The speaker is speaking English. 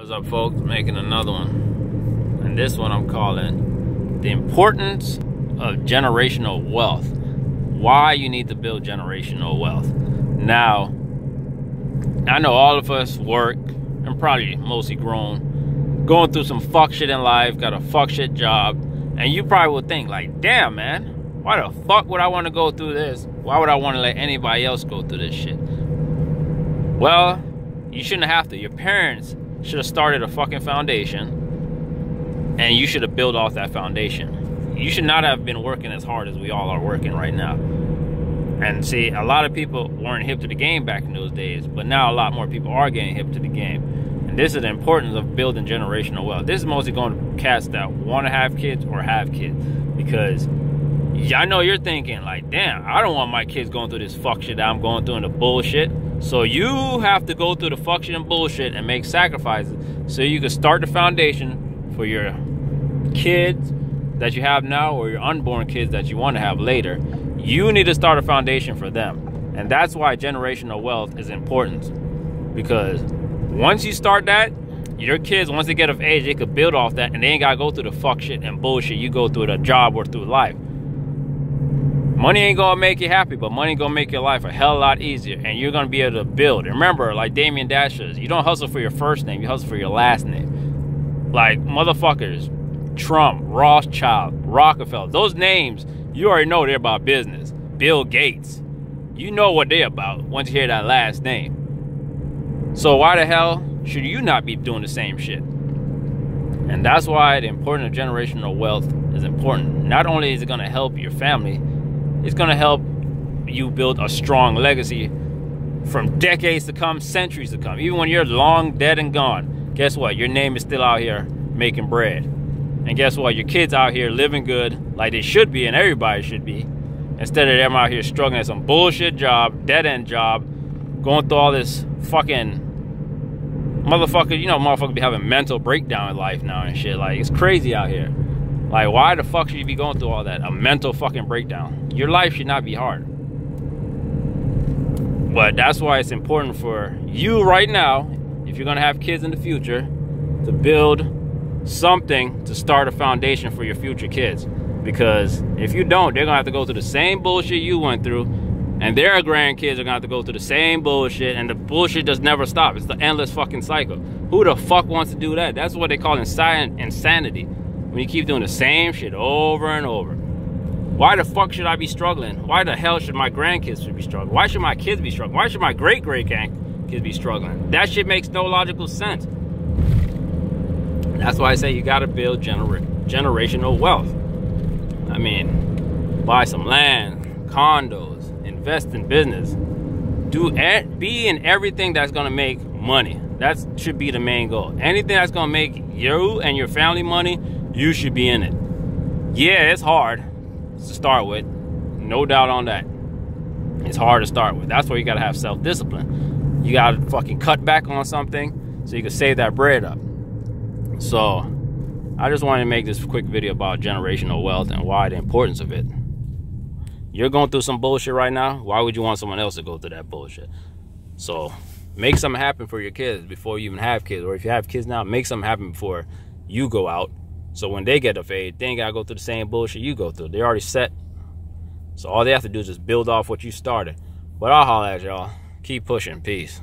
What's up, folks? Making another one. And this one I'm calling The Importance of Generational Wealth. Why you need to build generational wealth. Now, I know all of us work, and probably mostly grown, going through some fuck shit in life, got a fuck shit job, and you probably would think, like, damn, man, why the fuck would I want to go through this? Why would I want to let anybody else go through this shit? Well, you shouldn't have to. Your parents should have started a fucking foundation and you should have built off that foundation. You should not have been working as hard as we all are working right now. And see, a lot of people weren't hip to the game back in those days, but now a lot more people are getting hip to the game. And this is the importance of building generational wealth. This is mostly going to cast that want to have kids or have kids because I know you're thinking like, damn, I don't want my kids going through this fuck shit that I'm going through and the bullshit. So you have to go through the fuck shit and bullshit and make sacrifices so you can start the foundation for your kids that you have now or your unborn kids that you want to have later. You need to start a foundation for them. And that's why generational wealth is important. Because once you start that, your kids, once they get of age, they could build off that and they ain't gotta go through the fuck shit and bullshit you go through a job or through life. Money ain't gonna make you happy, but money gonna make your life a hell of a lot easier, and you're gonna be able to build. Remember, like Damon Dash says, you don't hustle for your first name, you hustle for your last name. Like motherfuckers, Trump, Rothschild, Rockefeller, those names, you already know they're about business. Bill Gates, you know what they're about once you hear that last name. So why the hell should you not be doing the same shit? And that's why the importance of generational wealth is important. Not only is it gonna help your family, it's going to help you build a strong legacy from decades to come, centuries to come. Even when you're long dead and gone, guess what? Your name is still out here making bread. And guess what? Your kids out here living good like they should be and everybody should be. Instead of them out here struggling at some bullshit job, dead end job, going through all this fucking motherfucker, you know, motherfucker be having mental breakdown in life now and shit. Like, it's crazy out here. Like, why the fuck should you be going through all that? A mental fucking breakdown. Your life should not be hard. But that's why it's important for you right now, if you're gonna have kids in the future, to build something to start a foundation for your future kids. Because if you don't, they're gonna have to go through the same bullshit you went through, and their grandkids are gonna have to go through the same bullshit, and the bullshit just never stops. It's the endless fucking cycle. Who the fuck wants to do that? That's what they call insanity when you keep doing the same shit over and over. Why the fuck should I be struggling? Why the hell should my grandkids should be struggling? Why should my kids be struggling? Why should my great great grandkids be struggling? That shit makes no logical sense. That's why I say you gotta build gener generational wealth. I mean, buy some land, condos, invest in business, do be in everything that's gonna make money. That should be the main goal. Anything that's gonna make you and your family money you should be in it. Yeah, it's hard to start with. No doubt on that. It's hard to start with. That's where you gotta have self-discipline. You gotta fucking cut back on something so you can save that bread up. So I just wanted to make this quick video about generational wealth and why the importance of it. You're going through some bullshit right now. Why would you want someone else to go through that bullshit? So make something happen for your kids before you even have kids. Or if you have kids now, make something happen before you go out so when they get of age, they ain't gotta go through the same bullshit you go through. They already set. So all they have to do is just build off what you started. But I'll holler at y'all. Keep pushing. Peace.